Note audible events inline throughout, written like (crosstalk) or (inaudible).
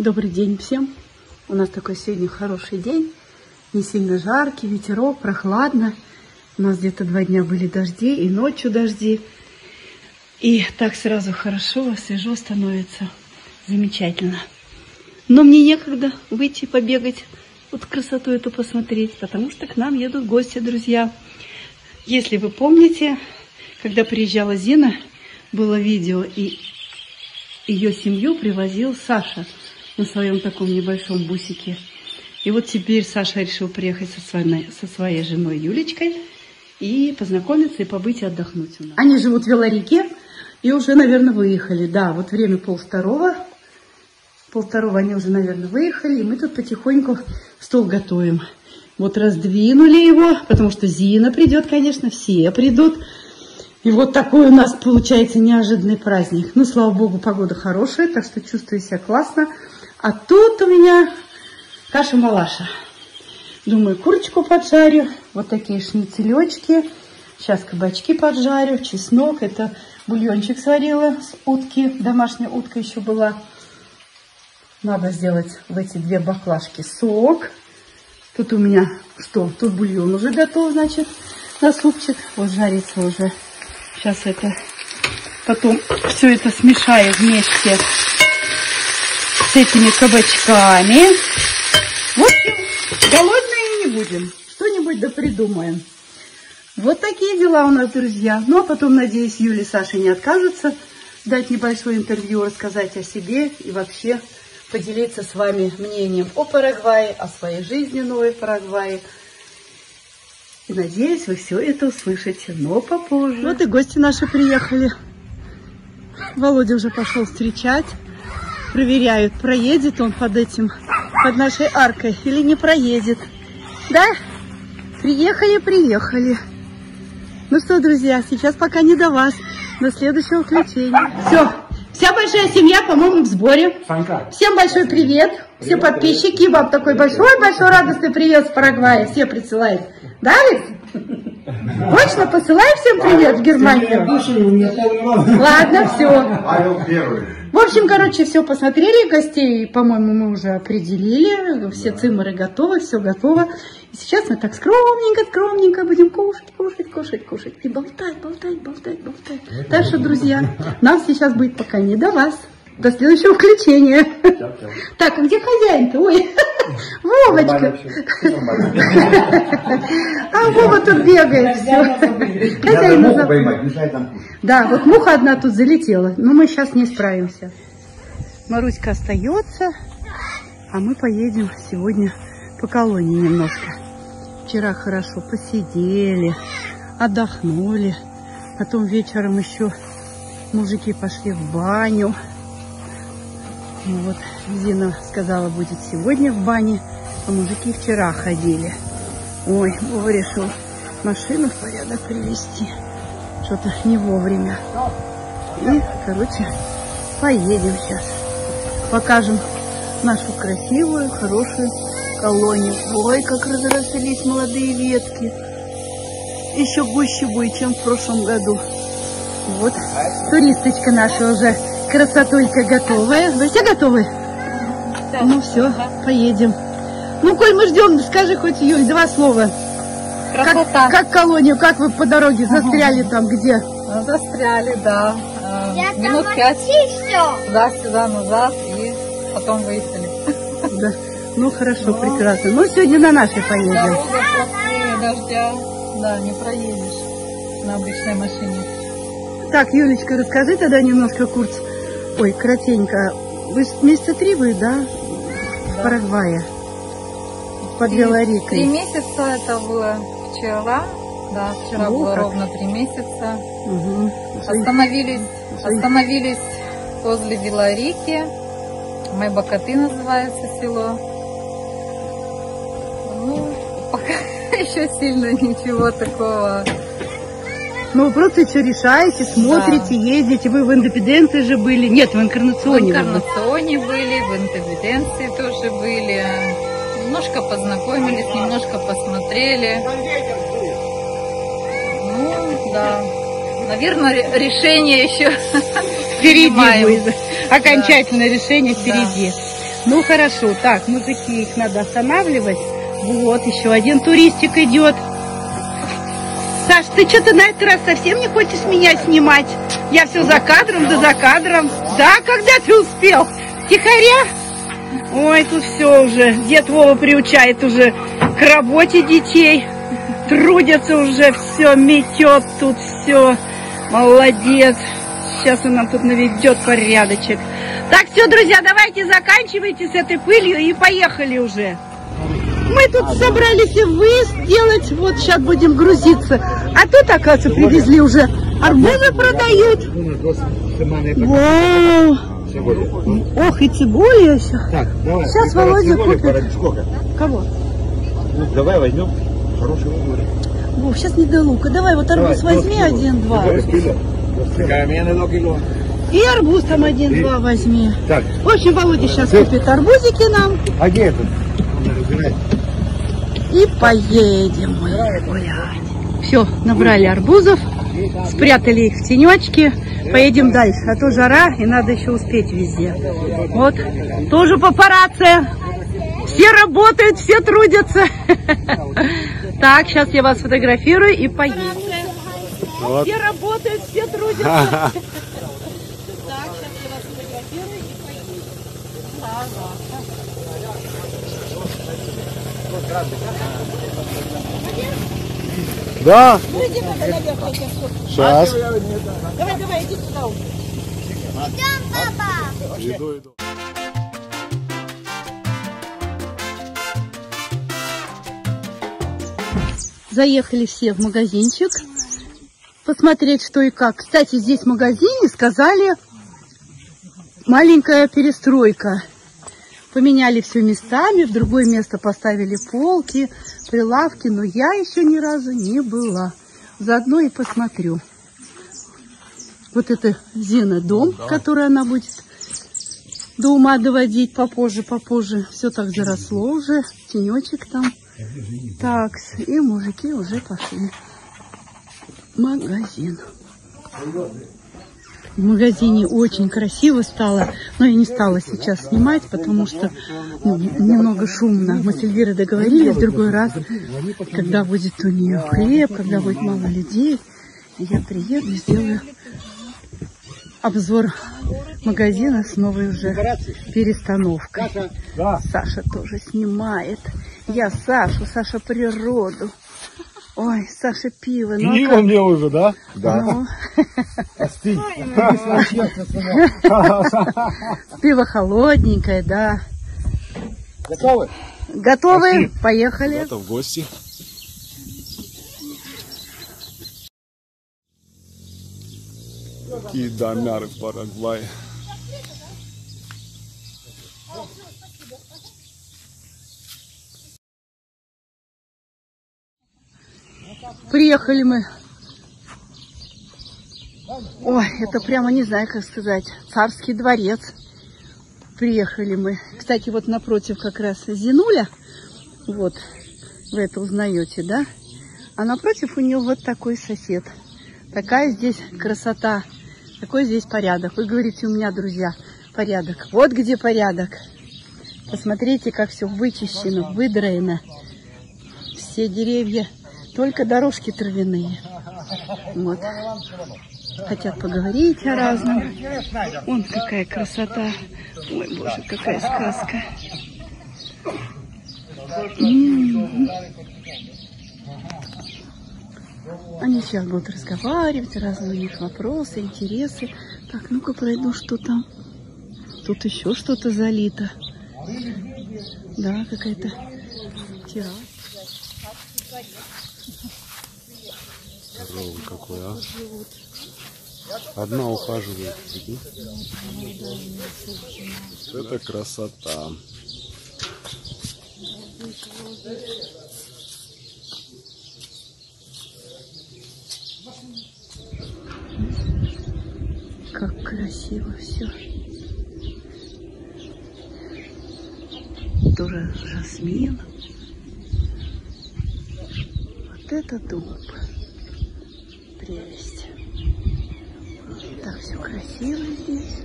Добрый день всем. У нас такой сегодня хороший день. Не сильно жаркий, ветерок, прохладно. У нас где-то два дня были дожди и ночью дожди. И так сразу хорошо, свежо становится. Замечательно. Но мне некогда выйти побегать, вот красоту эту посмотреть, потому что к нам едут гости, друзья. Если вы помните, когда приезжала Зина, было видео, и ее семью привозил Саша – на своем таком небольшом бусике. И вот теперь Саша решил приехать со своей, со своей женой Юлечкой и познакомиться и побыть и отдохнуть у нас. Они живут в Велорике и уже, наверное, выехали. Да, вот время полвторого. Полвторого они уже, наверное, выехали. И мы тут потихоньку стол готовим. Вот раздвинули его, потому что Зина придет, конечно, все придут. И вот такой у нас получается неожиданный праздник. Ну, слава богу, погода хорошая, так что чувствую себя классно. А тут у меня каша-малаша. Думаю, курочку поджарю. Вот такие шницелечки. Сейчас кабачки поджарю, чеснок. Это бульончик сварила с утки. Домашняя утка еще была. Надо сделать в эти две баклажки сок. Тут у меня что? Тут бульон уже готов, значит, на супчик. Вот жарится уже. Сейчас это потом все это смешаю вместе с этими кабачками. В общем, голодные не будем. Что-нибудь да придумаем. Вот такие дела у нас, друзья. Ну, а потом, надеюсь, Юля и Саша не откажутся дать небольшое интервью, рассказать о себе и вообще поделиться с вами мнением о Парагвае, о своей жизни новой в Парагвае. И надеюсь, вы все это услышите, но попозже. Вот и гости наши приехали. Володя уже пошел встречать проверяют, проедет он под этим, под нашей аркой или не проедет. Да? Приехали, приехали. Ну что, друзья, сейчас пока не до вас. До следующего включения. Все. Вся большая семья, по-моему, в сборе. Всем большой привет. Все подписчики. Вам такой большой-большой радостный привет с Парагвая. Все присылают. Да, Алекс? Точно, посылай всем привет в Германию. Ладно, все. В общем, короче, все посмотрели, гостей, по-моему, мы уже определили, все циммеры готовы, все готово. И сейчас мы так скромненько, скромненько будем кушать, кушать, кушать, кушать и болтать, болтать, болтать, болтать. Так что, друзья, нам сейчас будет пока не до вас. До следующего включения. Так, а где хозяин-то? Ой, (laughs) Вовочка. (laughs) А Вова тут бегает. Хозяина забыл. Да, вот муха одна тут залетела. Но мы сейчас не справимся. Маруська остается. А мы поедем сегодня по колонии немножко. Вчера хорошо посидели, отдохнули. Потом вечером еще мужики пошли в баню. Ну вот, Зина сказала, будет сегодня в бане, а мужики вчера ходили. Ой, Вова решил машину в порядок привести. Что-то не вовремя. И, короче, поедем сейчас. Покажем нашу красивую, хорошую колонию. Ой, как разрослись молодые ветки. Еще гуще будет, чем в прошлом году. Вот, туристочка наша уже Красотулька готовая. Вы все готовы? Да. Ну все, поедем. Ну, коль мы ждем, скажи хоть, Юль, два слова. Красота. Как, как колонию, как вы по дороге застряли там, где? Ну, застряли, да. Э, минут пять. Да, сюда, назад, и потом выехали. Да. Ну, хорошо, ну, прекрасно. Ну, сегодня на нашей поедем. Дорога дождя. Да, не проедешь на обычной машине. Так, Юлечка, расскажи тогда немножко курс Ой, кратенько. Вы месяца три вы, да? да. В Парагвае. Под Белорикой. Три месяца это было вчера. Да, вчера ну, было как? ровно три месяца. Угу. Остановились, остановились возле Белорики. Майбакаты называется село. Ну, пока (laughs) еще сильно ничего такого ну, вы просто все решаете, смотрите, да. ездите. Вы в индепенденции же были. Нет, в инкарнационе. В инкарнационе были, в индепенденции тоже были. Немножко познакомились, немножко посмотрели. Ну, да. Наверное, решение еще (laughs) впереди будет. Окончательное да. решение впереди. Да. Ну хорошо, так, мужики, их надо останавливать. Вот, еще один туристик идет. Саш, ты что-то на этот раз совсем не хочешь меня снимать? Я все за кадром, да за кадром. Да, когда ты успел? Тихоря? Ой, тут все уже. Дед Вова приучает уже к работе детей. Трудятся уже, все метет тут все. Молодец. Сейчас он нам тут наведет порядочек. Так, все, друзья, давайте заканчивайте с этой пылью и поехали уже. Мы тут собрались выезд делать, вот сейчас будем грузиться. А тут, оказывается, привезли уже арбузы продают. Вау! Ох, и цибуля еще. Так, давай. Сейчас Володя купит. Сколько? Кого? Ну, давай возьмем хороший выбор. Вов, сейчас не до лука. Давай вот арбуз давай, возьми один-два. И арбуз там один-два возьми. Так. В общем, Володя сейчас купит арбузики нам. А где это? И поедем мы гулять. Все, набрали арбузов, спрятали их в тенечке. Поедем дальше, а то жара, и надо еще успеть везде. Вот, тоже папарацци. Все работают, все трудятся. (laughs) Так, сейчас я вас фотографирую и поедем. Все работают, все трудятся. (laughs) Да. Ну иди пока наверх, я тебя Сейчас. Давай, давай, иди туда. Идем, папа. Иду, иду. Заехали все в магазинчик посмотреть, что и как. Кстати, здесь в магазине сказали маленькая перестройка. Поменяли все местами, в другое место поставили полки, прилавки, но я еще ни разу не была. Заодно и посмотрю. Вот это Зина дом, да. который она будет до ума доводить попозже, попозже. Все так заросло уже, тенечек там. Так, и мужики уже пошли. Магазин. В магазине очень красиво стало, но я не стала сейчас снимать, потому что ну, немного шумно. Мы с Эльвирой договорились в другой раз, когда будет у нее хлеб, когда будет мало людей, я приеду и сделаю обзор магазина с новой уже перестановкой. Саша тоже снимает. Я Сашу, Саша природу. Ой, Саша, пиво. Ну, пиво как... мне уже, да? Да. Ну. (laughs) (laughs) Пиво холодненькое, да. Готовы? Готовы? Пошли. Поехали. Это в гости. Какие домяры в Парагвае. Приехали мы. Ой, это прямо не знаю, как сказать. Царский дворец. Приехали мы. Кстати, вот напротив как раз Зинуля. Вот, вы это узнаете, да? А напротив у нее вот такой сосед. Такая здесь красота. Такой здесь порядок. Вы говорите, у меня, друзья, порядок. Вот где порядок. Посмотрите, как все вычищено, выдроено. Все деревья только дорожки травяные. Вот. Хотят поговорить о разном. Вон какая красота. Ой, боже, какая сказка. Они сейчас будут разговаривать, разные у них вопросы, интересы. Так, ну-ка пройду, что там. Тут еще что-то залито. Да, какая-то терраса. Здоровый какой, а? Одна ухаживает. Это красота. Как красиво все. Тоже жасмин. Вот это дуб прелесть. Так все красиво здесь.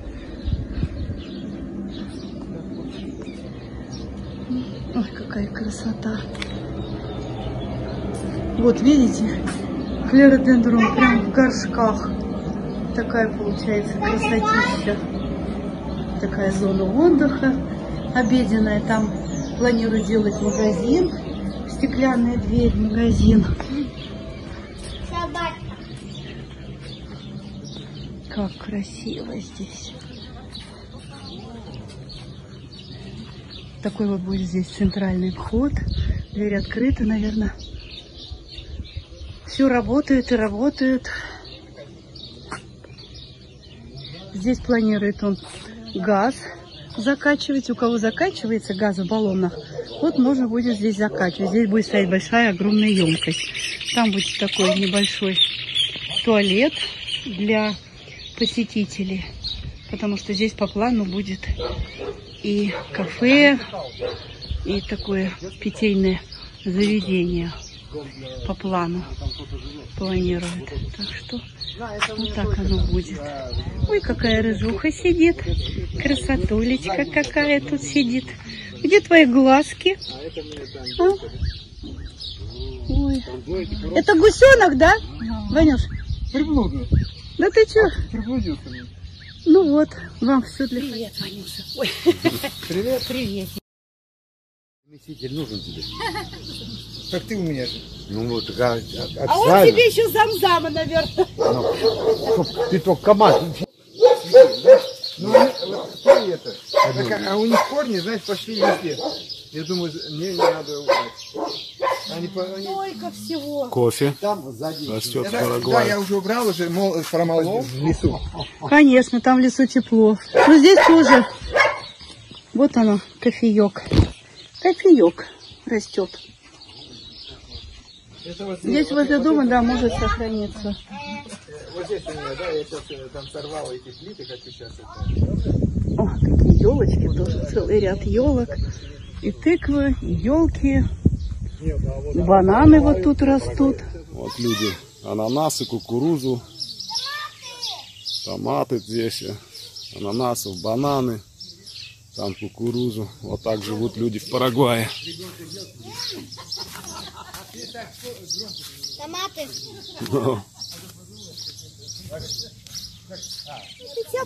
какая красота. Вот видите, клеродендрон прям в горшках. Такая получается красотища. Такая зона отдыха обеденная. Там планирую делать магазин. Стеклянная дверь, магазин. Как красиво здесь. Такой вот будет здесь центральный вход. Дверь открыта, наверное. Все работает и работает. Здесь планирует он газ закачивать. У кого закачивается газ в баллонах, вот можно будет здесь закачивать. Здесь будет стоять большая, огромная емкость. Там будет такой небольшой туалет для посетителей. Потому что здесь по плану будет и кафе, и такое питейное заведение по плану планирует. Так что вот так оно будет. Ой, какая рыжуха сидит. Красотулечка какая тут сидит. Где твои глазки? А? Ой. Это гусенок, да, Ванюш? Приблудно. Да ты что? Приблудился. Ну вот, вам все для... Привет, Ванюша. Ой. (laughs) Привет. Привет. Заместитель нужен тебе. (laughs) Как ты у меня же. Ну вот, а, а, А он тебе еще замзама, наверное. Чтоб ты только КамАЗ. Ну, они- вот кто это? А, а у них корни, знаешь, пошли везде. Я думаю, мне не надо убрать. Они, они- Сколько всего. Кофе там сзади. растет да, Парагвае. я уже убрал, уже мол, промолол в лесу. Конечно, там в лесу тепло. Но здесь тоже. Вот оно, кофеек. Кофеек растет. Это вот Здесь возле дома, да, может сохраниться. Вот здесь у меня, да, я сейчас там сорвал эти плиты, хочу сейчас это. О, какие елочки, тоже целый ряд елок. И тыквы, и елки, и бананы вот тут растут. Вот люди ананасы, кукурузу, томаты здесь, э, ананасов, бананы, там кукурузу. Вот так живут люди в Парагвае. Томаты. (laughs)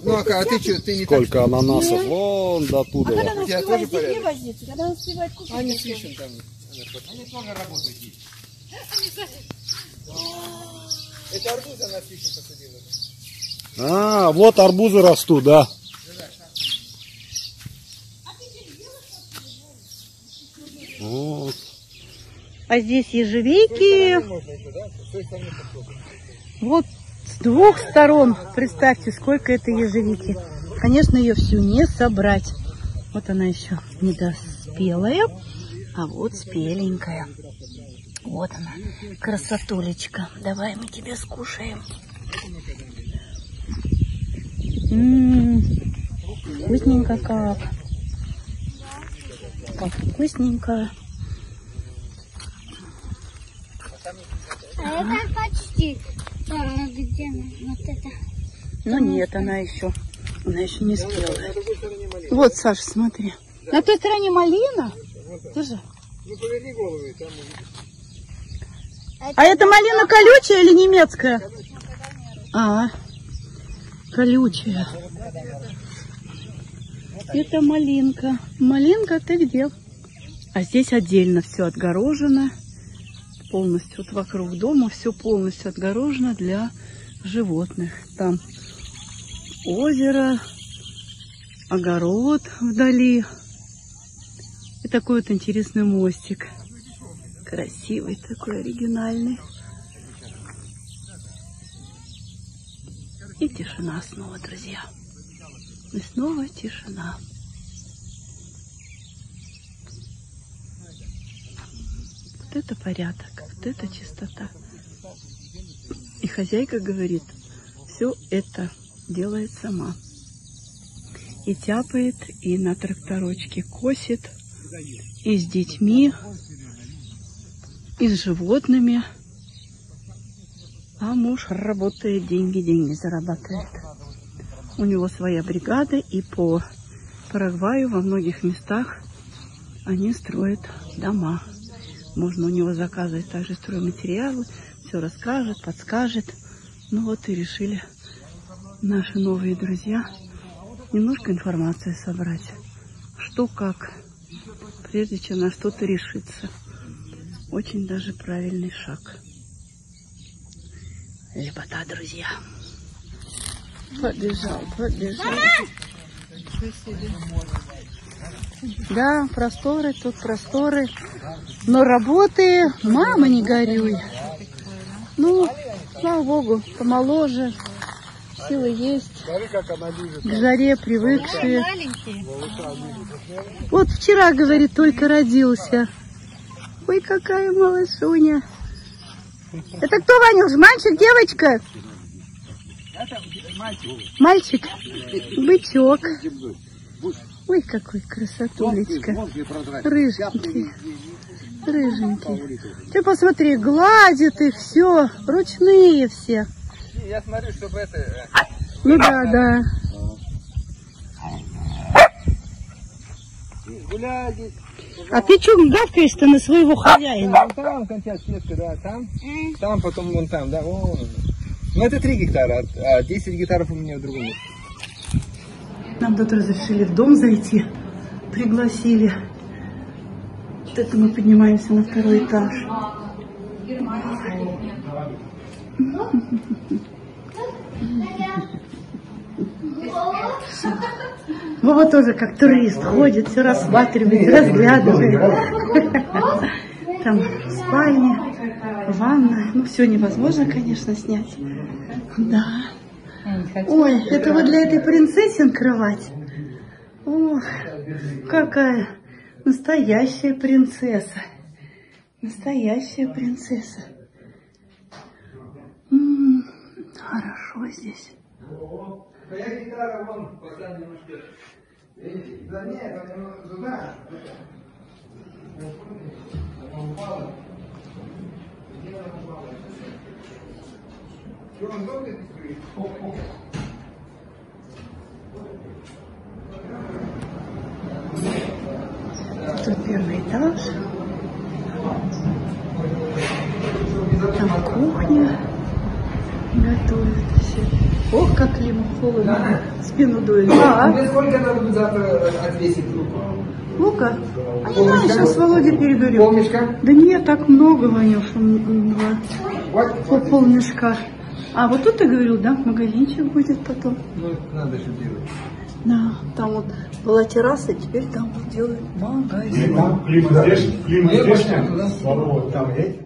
Ну, а, а ты что, ты не так? Сколько ананасов, вон до туда. вот. У тебя тоже порядок? возиться, когда он успевает кушать. Они слышим там. Они тоже работают здесь. Это арбуз она слишком посадила. А, вот арбузы растут, да. Вот. А здесь ежевики. С. Вот двух сторон. Представьте, сколько это ежевики. Конечно, ее всю не собрать. Вот она еще недоспелая, а вот спеленькая. Вот она, красотулечка. Давай мы тебе скушаем. М, Вкусненько как. Как вкусненько. А это почти. А, где она? Вот это. Но нет, она еще, она еще не спелая. Вот, Саша, смотри. На той стороне малина. Тоже. Ну, поверни голову, и там А это малина колючая или немецкая? А, колючая. Это малинка. Малинка, ты где? А здесь отдельно все отгорожено. Полностью вот вокруг дома все полностью отгорожено для животных. Там озеро, огород вдали. И такой вот интересный мостик. Красивый такой, оригинальный. И тишина снова, друзья. И снова тишина. Вот это порядок, вот это чистота. И хозяйка говорит, все это делает сама. И тяпает, и на тракторочке косит, и с детьми, и с животными. А муж работает, деньги, деньги зарабатывает. У него своя бригада, и по Парагваю во многих местах они строят дома. Можно у него заказывать также стройматериалы, все расскажет, подскажет. Ну вот и решили наши новые друзья немножко информации собрать. Что как, прежде чем на что-то решиться. Очень даже правильный шаг. Лепота, друзья. Побежал, побежал. Да, просторы, тут просторы. Но работы, мама, не горюй. Ну, слава богу, помоложе, силы есть. К жаре привыкшие. Вот вчера, говорит, только родился. Ой, какая малышуня. Это кто, Ванюш, мальчик, девочка? Мальчик. Бычок. Ой, какой красотулечка. Рыженький. Рыженький. Ты посмотри, гладят их все. Ручные все. Я смотрю, чтобы это... э, Ну да, да. Гуляй здесь. А ты что гавкаешь-то на своего хозяина? Вон там кончается сетка, да, там. Там, потом вон там, да, вон. Ну это 3 гектара, а 10 гектаров у меня в другом месте. Нам тут разрешили в дом зайти. Пригласили. Это мы поднимаемся на второй этаж. Вова тоже как турист ходит, все рассматривает, разглядывает. Там спальня, ванна. Ну, все невозможно, конечно, снять. Да. Ой, это вот для этой принцессин кровать. Ох, какая настоящая принцесса. Настоящая принцесса. М, хорошо здесь немножко. Видите? Да нет, это не туда. Она упала. Где она упала? Что, он долго здесь стоит? Тут первый этаж. Там кухня. Готовят все. Ох, как ему холодно. Спину дует. А, Тебе сколько надо будет завтра отвесить руку? ну-ка. А не знаю, сейчас Володя переберет. Полмешка? Да нет, так много, Ванюш, м, два. Вот. По полмешка. А вот тут ты говорил, да, магазинчик будет потом. Ну, надо же делать. Да, там вот была терраса, теперь там вот делают магазин. Клим здесь, Клим здесь, туда. вот там, видите?